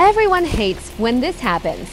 Everyone hates when this happens.